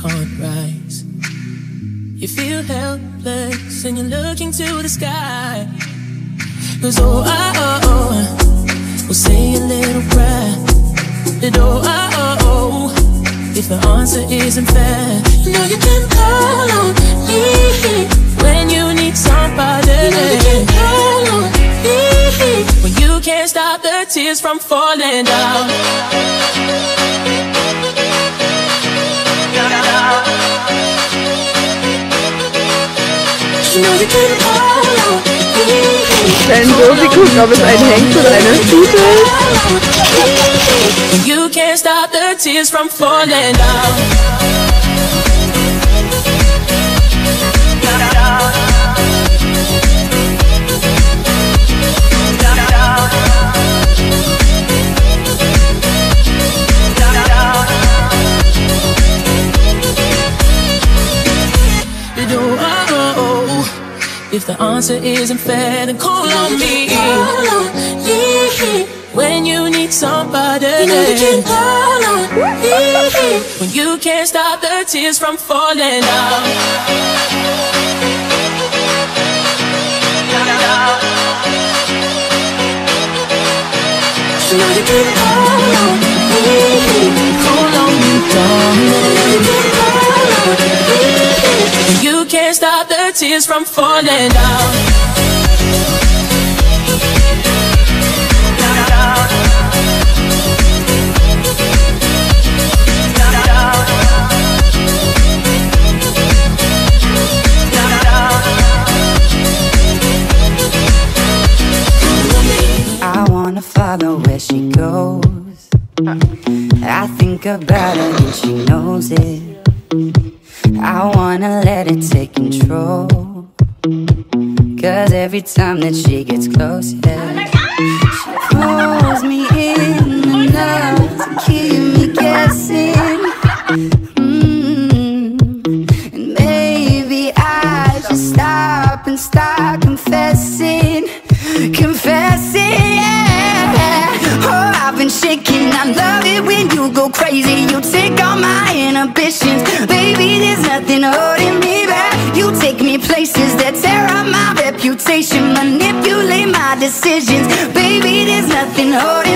can't rise, you feel helpless and you're looking to the sky. Cause oh, oh, oh, That oh, oh, oh, oh, if the answer isn't fair, know you can call on me when you need somebody. You know you can call on me when you can't stop the tears from falling down. You know you can call on me. Wenn so, sie gucken, ob es ein Hengst oder eine Stute ist. You can't stop the tears from falling down. Do. If the answer isn't fair, then call on me. Call on me. When you need somebody, you can call on me. When you can't stop the tears from falling. You know you can call on me, call on me, darling. Tears from falling down. Follow where she goes. I think about her and she knows it. I wanna let it take control. Cause every time that she gets close, yeah, she pulls me in enough to keep me guessing. Mm. And maybe I should stop and start confessing, confessing. Yeah. Oh, I've been shaking. I love it when you go crazy. You take all my inhibitions. There's nothing holding me back. You take me places that tear up my reputation, manipulate my decisions, baby. There's nothing holding.